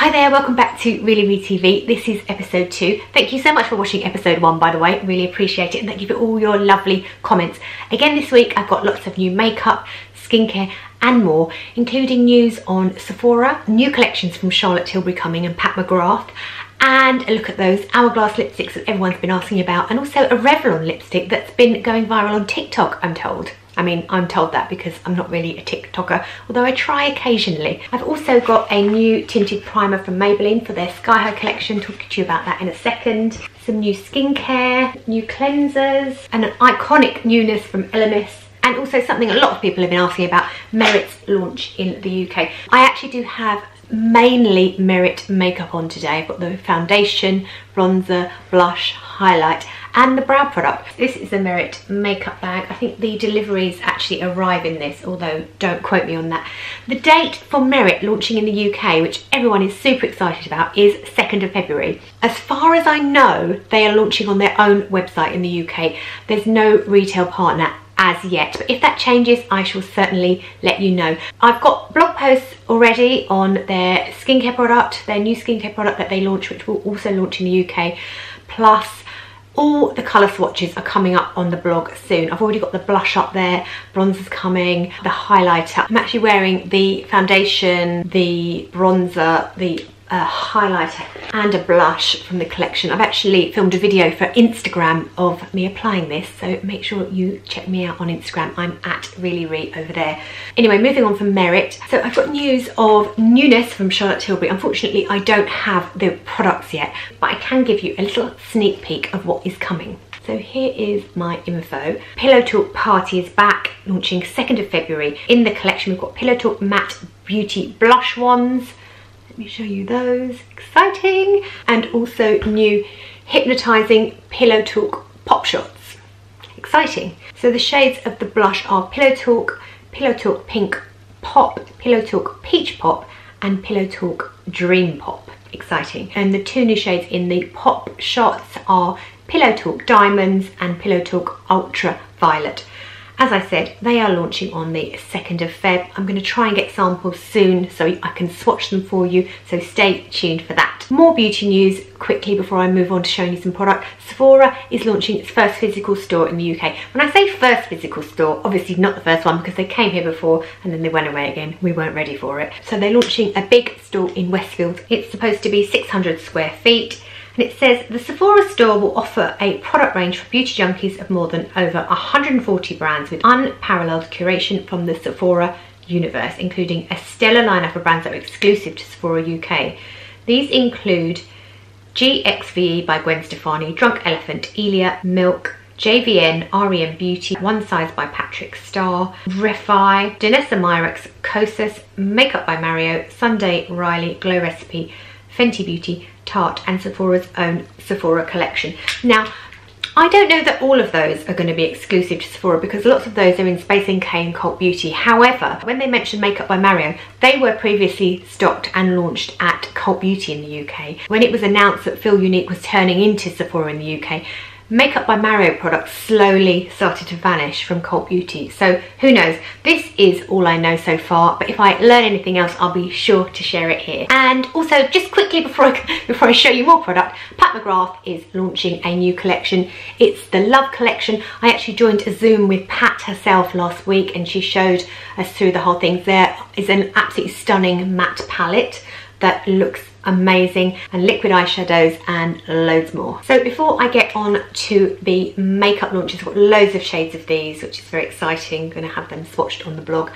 Hi there, welcome back to ReallyRee TV. This is episode two. Thank you so much for watching episode one, by the way. Really appreciate it and thank you for all your lovely comments. Again this week, I've got lots of new makeup, skincare and more, including news on Sephora, new collections from Charlotte Tilbury coming and Pat McGrath, and a look at those Hourglass lipsticks that everyone's been asking about, and also a Revlon lipstick that's been going viral on TikTok, I'm told. I mean, I'm told that because I'm not really a TikToker, although I try occasionally. I've also got a new tinted primer from Maybelline for their Sky High collection, talking to you about that in a second. Some new skincare, new cleansers, and an iconic newness from Elemis and also something a lot of people have been asking about Merit's launch in the UK. I actually do have mainly Merit makeup on today. I've got the foundation, bronzer, blush, highlight and the brow product. This is a Merit makeup bag. I think the deliveries actually arrive in this, although don't quote me on that. The date for Merit launching in the UK, which everyone is super excited about, is 2nd of February. As far as I know, they are launching on their own website in the UK. There's no retail partner as yet but if that changes I shall certainly let you know. I've got blog posts already on their skincare product, their new skincare product that they launch which will also launch in the UK plus all the colour swatches are coming up on the blog soon. I've already got the blush up there, bronzer's coming, the highlighter. I'm actually wearing the foundation, the bronzer, the a highlighter and a blush from the collection. I've actually filmed a video for Instagram of me applying this, so make sure you check me out on Instagram. I'm at really ReallyRee over there. Anyway, moving on from Merit. So I've got news of newness from Charlotte Tilbury. Unfortunately, I don't have the products yet, but I can give you a little sneak peek of what is coming. So here is my info. Pillow Talk Party is back, launching 2nd of February. In the collection, we've got Pillow Talk Matte Beauty Blush Wands, me show you those, exciting. And also new hypnotizing Pillow Talk Pop Shots, exciting. So the shades of the blush are Pillow Talk, Pillow Talk Pink Pop, Pillow Talk Peach Pop, and Pillow Talk Dream Pop, exciting. And the two new shades in the pop shots are Pillow Talk Diamonds and Pillow Talk Ultra Violet. As I said, they are launching on the 2nd of Feb. I'm going to try and get samples soon so I can swatch them for you, so stay tuned for that. More beauty news quickly before I move on to showing you some product. Sephora is launching its first physical store in the UK. When I say first physical store, obviously not the first one because they came here before and then they went away again. We weren't ready for it. So they're launching a big store in Westfield. It's supposed to be 600 square feet and it says the Sephora store will offer a product range for beauty junkies of more than over 140 brands with unparalleled curation from the Sephora universe, including a stellar lineup of brands that are exclusive to Sephora UK. These include GXVE by Gwen Stefani, Drunk Elephant, Ilia, Milk, JVN, REM Beauty, One Size by Patrick Starr, Refy, Danessa Myricks, Kosas, Makeup by Mario, Sunday Riley, Glow Recipe, Fenty Beauty, Tarte and Sephora's own Sephora collection. Now, I don't know that all of those are going to be exclusive to Sephora because lots of those are in Space NK and Cult Beauty. However, when they mentioned Makeup by Mario, they were previously stocked and launched at Cult Beauty in the UK. When it was announced that Feel Unique was turning into Sephora in the UK, Makeup by Mario products slowly started to vanish from Cult Beauty. So who knows? This is all I know so far, but if I learn anything else, I'll be sure to share it here. And also, just quickly before I, before I show you more product, Pat McGrath is launching a new collection. It's the Love Collection. I actually joined a Zoom with Pat herself last week and she showed us through the whole thing. There is an absolutely stunning matte palette that looks amazing and liquid eyeshadows and loads more. So before I get on to the makeup launches, I've got loads of shades of these, which is very exciting. I'm gonna have them swatched on the blog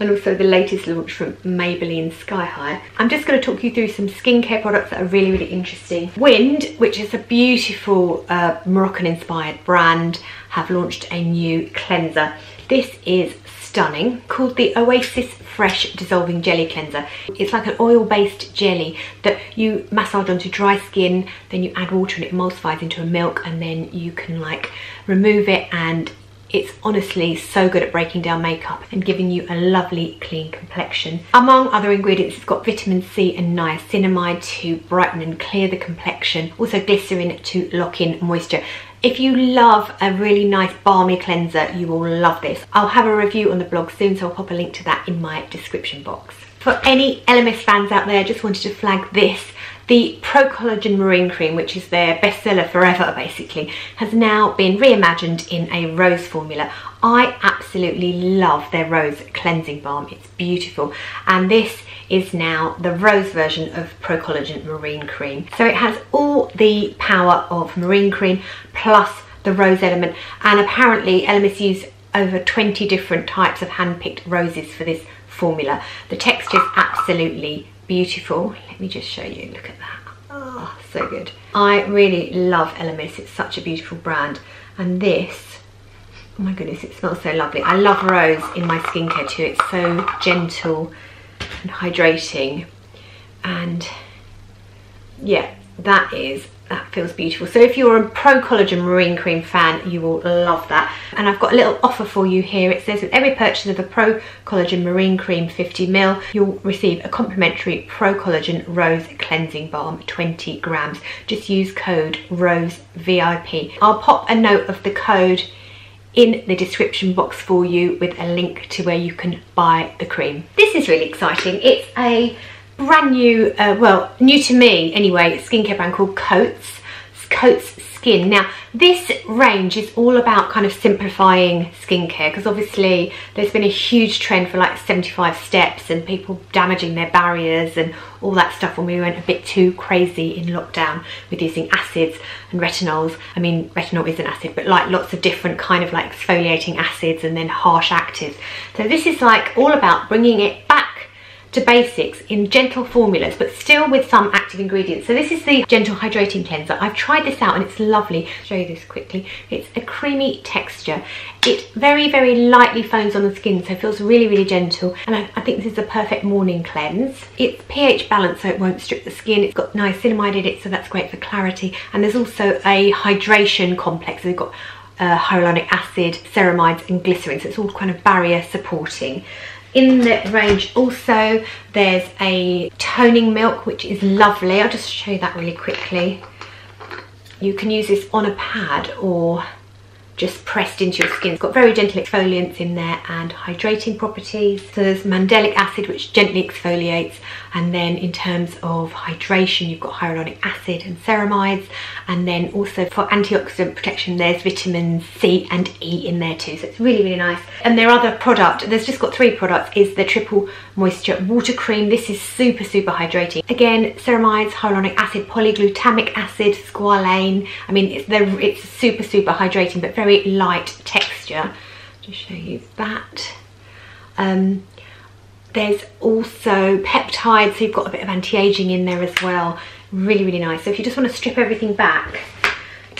and also the latest launch from Maybelline Sky High. I'm just going to talk you through some skincare products that are really, really interesting. Whind, which is a beautiful uh, Moroccan inspired brand, have launched a new cleanser. This is stunning called the Oasis Fresh Dissolving Jelly Cleanser. It's like an oil-based jelly that you massage onto dry skin, then you add water and it emulsifies into a milk and then you can like remove it and it's honestly so good at breaking down makeup and giving you a lovely clean complexion. Among other ingredients, it's got vitamin C and niacinamide to brighten and clear the complexion. Also glycerin to lock in moisture. If you love a really nice balmy cleanser, you will love this. I'll have a review on the blog soon, so I'll pop a link to that in my description box. For any Elemis fans out there, I just wanted to flag this. The Pro Collagen Marine Cream, which is their bestseller forever basically, has now been reimagined in a rose formula. I absolutely love their rose cleansing balm. It's beautiful. And this is now the rose version of Pro Collagen Marine Cream. So it has all the power of marine cream plus the rose element. And apparently Elemis use over 20 different types of hand-picked roses for this formula. The texture is absolutely beautiful. Let me just show you, look at that. Oh, so good. I really love Elemis, it's such a beautiful brand. And this, oh my goodness, it smells so lovely. I love rose in my skincare too. It's so gentle and hydrating. And yeah, that is that feels beautiful. So if you're a Pro Collagen Marine Cream fan, you will love that. And I've got a little offer for you here. It says with every purchase of a Pro Collagen Marine Cream 50ml, you'll receive a complimentary Pro Collagen Rose Cleansing Balm 20 grams. Just use code ROSEVIP. I'll pop a note of the code in the description box for you with a link to where you can buy the cream. This is really exciting. It's a brand new, uh, well, new to me anyway, skincare brand called Coats. Coats Skin. Now, this range is all about kind of simplifying skincare because obviously there's been a huge trend for like 75 steps and people damaging their barriers and all that stuff when we went a bit too crazy in lockdown with using acids and retinols. I mean, retinol is an acid, but like lots of different kind of like exfoliating acids and then harsh actives. So this is like all about bringing it back to basics in gentle formulas but still with some active ingredients. So this is the gentle hydrating cleanser. I've tried this out and it's lovely. I'll show you this quickly. It's a creamy texture. It very very lightly foams on the skin so it feels really really gentle. And I, I, think this is a perfect morning cleanse. It's ph balanced so it won't strip the skin. It's got niacinamide in it so that's great for clarity. And there's also a hydration complex. So we've got uh, hyaluronic acid, ceramides and glycerin. So it's all kind of barrier supporting in the range. Also there's a toning milk which is lovely. I'll just show you that really quickly. You can use this on a pad or just pressed into your skin. It's got very gentle exfoliants in there and hydrating properties. So there's mandelic acid which gently exfoliates and then in terms of hydration you've got hyaluronic acid and ceramides and then also for antioxidant protection there's vitamins C and E in there too so it's really really nice. And their other product, there's just got three products, is the Triple Moisture Water Cream. This is super super hydrating. Again ceramides, hyaluronic acid, polyglutamic acid, squalane. I mean it's, it's super super hydrating but very very light texture. Just show you that. Um, there's also peptides, so you've got a bit of anti-aging in there as well. Really, really nice. So if you just want to strip everything back,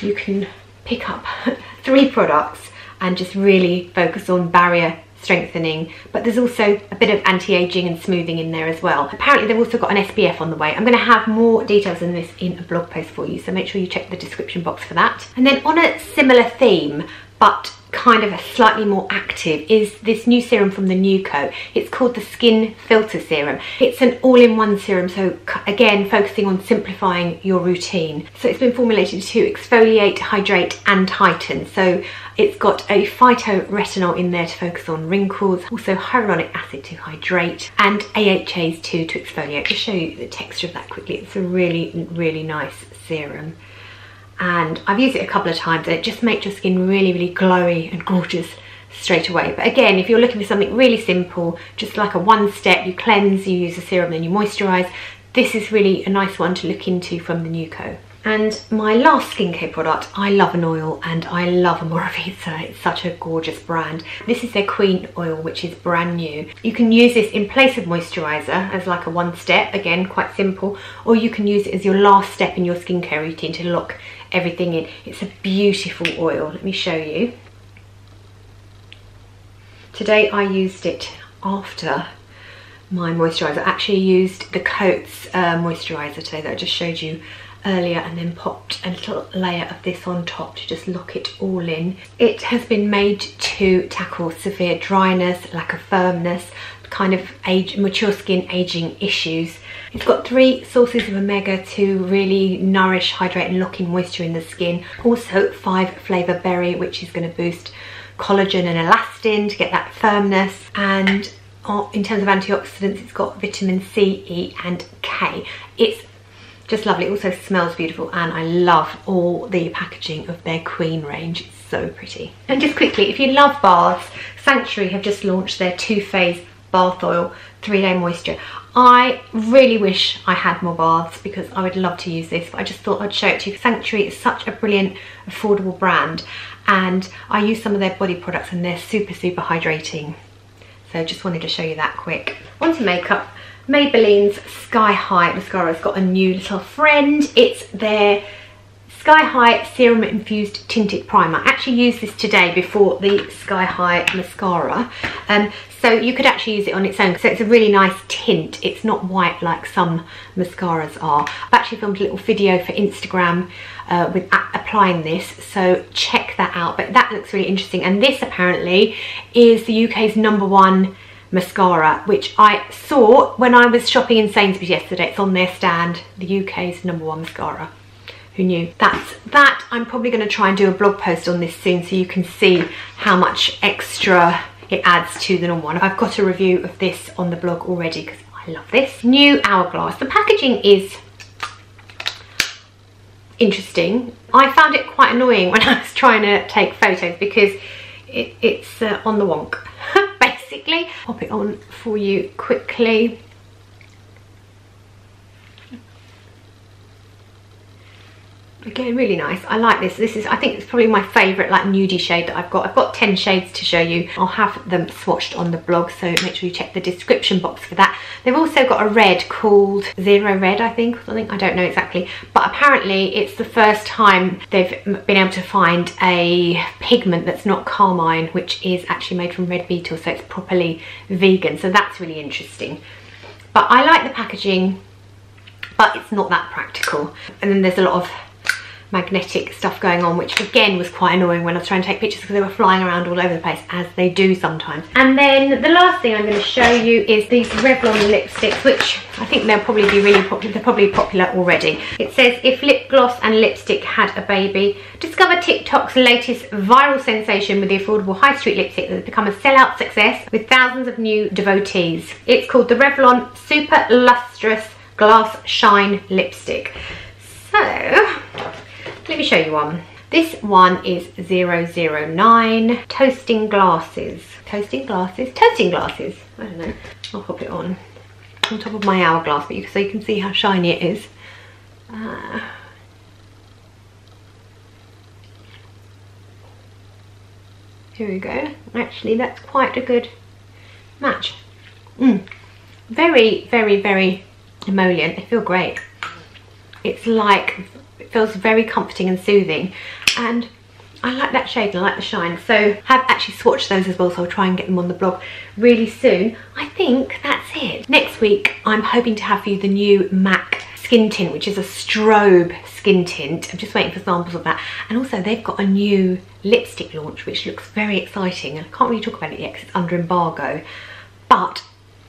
you can pick up three products and just really focus on barrier strengthening but there's also a bit of anti-aging and smoothing in there as well. Apparently they've also got an SPF on the way. I'm going to have more details on this in a blog post for you so make sure you check the description box for that. And then on a similar theme but kind of a slightly more active is this new serum from the new Nue Co. It's called the Skin Filter Serum. It's an all-in-one serum, so again, focusing on simplifying your routine. So it's been formulated to exfoliate, hydrate, and tighten. So it's got a phytoretinol in there to focus on wrinkles, also hyaluronic acid to hydrate, and AHAs too to exfoliate. To show you the texture of that quickly, it's a really, really nice serum and I've used it a couple of times and it just makes your skin really, really glowy and gorgeous straight away. But again, if you're looking for something really simple, just like a one step, you cleanse, you use a serum, then you moisturize, this is really a nice one to look into from the Nue Co. And my last skincare product, I love an oil and I love Omorovicza. It's such a gorgeous brand. This is their Queen oil, which is brand new. You can use this in place of moisturizer as like a one step, again, quite simple, or you can use it as your last step in your skincare routine to lock everything in. It's a beautiful oil. Let me show you. Today I used it after my moisturiser. I actually used the Coats uh, moisturiser today that I just showed you earlier and then popped a little layer of this on top to just lock it all in. It has been made to tackle severe dryness, lack of firmness, kind of age, mature skin aging issues. It's got three sources of omega to really nourish, hydrate and lock in moisture in the skin. Also five flavour berry which is going to boost collagen and elastin to get that firmness and oh, in terms of antioxidants, it's got vitamin C, E and K. It's just lovely. It also smells beautiful and I love all the packaging of their Queen range. It's so pretty. And just quickly, if you love baths, Sanctuary have just launched their two-phase bath oil three day moisture. I really wish I had more baths because I would love to use this, but I just thought I'd show it to you. Sanctuary is such a brilliant, affordable brand and I use some of their body products and they're super, super hydrating. So just wanted to show you that quick. On to makeup. Maybelline's Sky High mascara has got a new little friend. It's their Sky High Serum Infused Tinted Primer. I actually used this today before the Sky High mascara. Um, so you could actually use it on its own. So it's a really nice tint. It's not white like some mascaras are. I've actually filmed a little video for Instagram uh, with applying this. So check that out. But that looks really interesting. And this apparently is the UK's number one mascara which I saw when I was shopping in Sainsbury's yesterday. It's on their stand, the UK's number one mascara who knew that's that i'm probably going to try and do a blog post on this soon so you can see how much extra it adds to the normal one. I've got a review of this on the blog already because i love this. New hourglass. The packaging is interesting. I found it quite annoying when i was trying to take photos because it, it's uh, on the wonk. Basically pop it on for you quickly again really nice. I like this. This is i think it's probably my favorite like nudie shade that i've got. I've got 10 shades to show you. I'll have them swatched on the blog so make sure you check the description box for that. They've also got a red called zero red i think or something. I don't know exactly. But apparently it's the first time they've been able to find a pigment that's not carmine which is actually made from red beetle so it's properly vegan. So that's really interesting. But i like the packaging but it's not that practical. And then there's a lot of magnetic stuff going on which again was quite annoying when I was trying to take pictures because they were flying around all over the place as they do sometimes. And then the last thing I'm going to show you is these Revlon lipsticks which I think they'll probably be really popular, they're probably popular already. It says if lip gloss and lipstick had a baby, discover TikTok's latest viral sensation with the affordable high street lipstick that has become a sellout success with thousands of new devotees. It's called the Revlon Super Lustrous Glass Shine Lipstick. So, let me show you one. This one is 009 Toasting Glasses. Toasting Glasses? Toasting Glasses. I don't know. I'll pop it on on top of my hourglass but you, so you can see how shiny it is. Uh, here we go. Actually, that's quite a good match. Mm. Very, very, very emollient. They feel great. It's like feels very comforting and soothing. And I like that shade and I like the shine. So I've actually swatched those as well, so I'll try and get them on the blog really soon. I think that's it. Next week, I'm hoping to have for you the new MAC skin tint, which is a strobe skin tint. I'm just waiting for samples of that. And also they've got a new lipstick launch, which looks very exciting. And I can't really talk about it yet because it's under embargo. But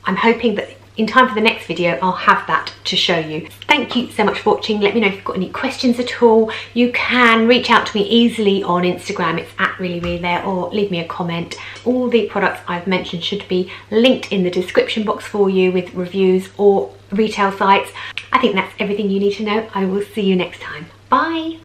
I'm hoping that in time for the next video I'll have that to show you. Thank you so much for watching. Let me know if you've got any questions at all. You can reach out to me easily on Instagram. It's at really really there or leave me a comment. All the products I've mentioned should be linked in the description box for you with reviews or retail sites. I think that's everything you need to know. I will see you next time. Bye.